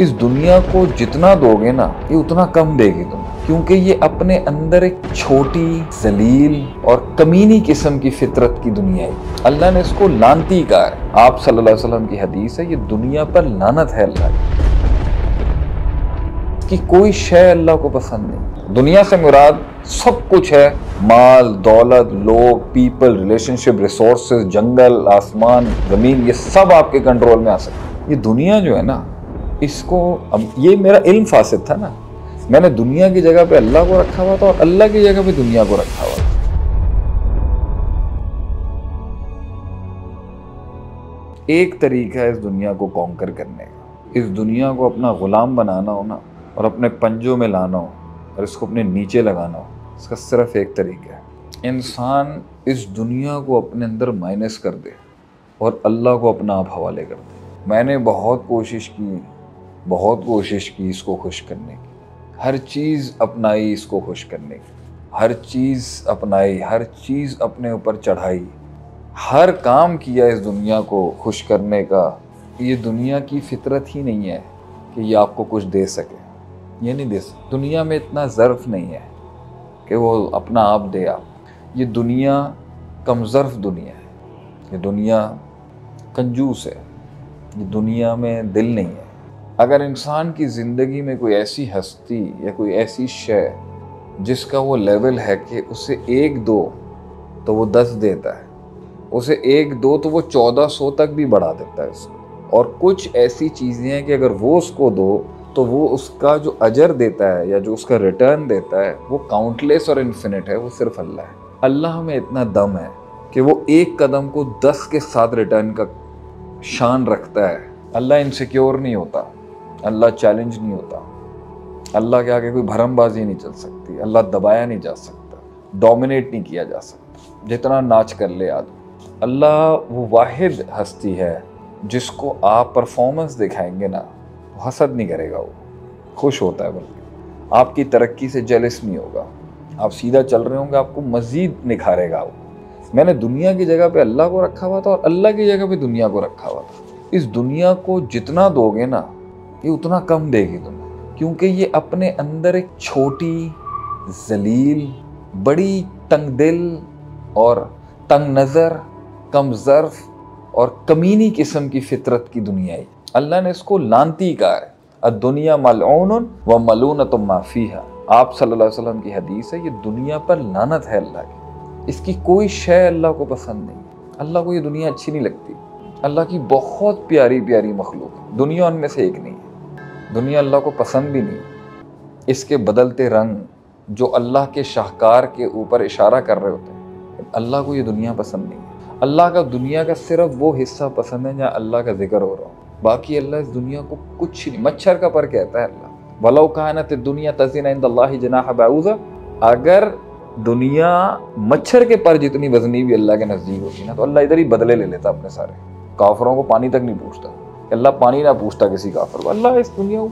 इस दुनिया को जितना दोगे ना, ये उतना कम देगी तुम। क्योंकि ये अपने अंदर एक छोटी, जलील और कमीनी किस्म की फितरत की दुनिया है। अल्लाह ने इसको लानती कहा है आप सल्लल्लाहु अलैहि वसल्लम की हदीस है, ये दुनिया पर लानत है अल्लाह की। कि कोई शय अल्लाह को पसंद नहीं। दुनिया से मुराद सब कुछ है। माल, दौलत, लोग, पीपल, रिलेशनशिप रिसोर्सेज जंगल, आसमान, ज़मीन, ये सब आपके कंट्रोल में आ सकते ये दुनिया जो है ना इसको, अब ये मेरा इल्म फासिद था ना। मैंने दुनिया की जगह पे अल्लाह को रखा हुआ था और अल्लाह की जगह पे दुनिया को रखा हुआ था। एक तरीका है इस दुनिया को कॉन्कर करने का। इस दुनिया को अपना गुलाम बनाना हो ना, और अपने पंजों में लाना हो, और इसको अपने नीचे लगाना हो, इसका सिर्फ़ एक तरीका है। इंसान इस दुनिया को अपने अंदर माइनस कर दे और अल्लाह को अपना आप हवाले कर दे। मैंने बहुत कोशिश की बहुत कोशिश की इसको खुश करने की। हर चीज़ अपनाई इसको खुश करने की। हर चीज़ अपनाई, हर चीज़ अपने ऊपर चढ़ाई। हर काम किया इस दुनिया को खुश करने का। ये दुनिया की फितरत ही नहीं है कि ये आपको कुछ दे सके। ये नहीं दे सकते दुनिया में इतना ज़र्फ नहीं है कि वो अपना आप दे आप। ये दुनिया कम ज़र्फ दुनिया है। ये दुनिया कंजूस है। ये दुनिया में दिल नहीं है। अगर इंसान की ज़िंदगी में कोई ऐसी हस्ती या कोई ऐसी शय जिसका वो लेवल है कि उसे एक दो तो वो दस देता है, उसे एक दो तो वो चौदह सौ तक भी बढ़ा देता है उसको। और कुछ ऐसी चीज़ें हैं कि अगर वो उसको दो तो वो उसका जो अजर देता है या जो उसका रिटर्न देता है, वो काउंटलेस और इन्फिनिट है, वो सिर्फ़ अल्लाह है। अल्लाह में इतना दम है कि वो एक कदम को दस के साथ रिटर्न का शान रखता है। अल्लाह इनसिक्योर नहीं होता। अल्लाह चैलेंज नहीं होता। अल्लाह के आगे कोई भरमबाजी नहीं चल सकती। अल्लाह दबाया नहीं जा सकता। डोमिनेट नहीं किया जा सकता। जितना नाच कर ले आदमी। अल्लाह वो वाहिद हस्ती है, जिसको आप परफॉर्मेंस दिखाएँगे ना हसद नहीं करेगा वो। खुश होता है बल्कि। आपकी तरक्की से जलिस नहीं होगा। आप सीधा चल रहे होंगे, आपको मज़ीद निखारेगा वो। मैंने दुनिया की जगह पे अल्लाह को रखा हुआ था और अल्लाह की जगह पे दुनिया को रखा हुआ था। इस दुनिया को जितना दोगे ना ये उतना कम देगी तुम्हें क्योंकि ये अपने अंदर एक छोटी, जलील, बड़ी तंग दिल और तंग नज़र कम ज़र्फ और कमीनी किस्म की फितरत की दुनिया है। अल्लाह ने इसको लानती कहा है दुनिया मलून व मलून तो माफ़ी है आप सल्लल्लाहु अलैहि वसल्लम की हदीस है, ये दुनिया पर लानत है अल्लाह की। इसकी कोई शय अल्लाह को पसंद नहीं। अल्लाह को ये दुनिया अच्छी नहीं लगती। अल्लाह की बहुत प्यारी प्यारी मखलूक। दुनिया उनमें से एक नहीं। दुनिया अल्लाह को पसंद भी नहीं। इसके बदलते रंग जो अल्लाह के शाहकार के ऊपर इशारा कर रहे होते हैं। अल्लाह को ये दुनिया पसंद नहीं अल्लाह का दुनिया का सिर्फ़ वो हिस्सा पसंद है जहाँ अल्लाह का ज़िक्र हो रहा हो। बाकी अल्लाह इस दुनिया को कुछ नहीं, मच्छर का पर कहता है अल्लाह। वलो कानत दुनिया तजीन जनाह बाउज़ा अगर दुनिया मच्छर के पर जितनी वजनी भी अल्लाह के नज़दीक होती ना तो अल्लाह इधर ही बदले ले लेता अपने सारे। काफरों को पानी तक नहीं पूछता। अल्लाह पानी ना पूछता किसी काफर अल्लाह इस दुनिया को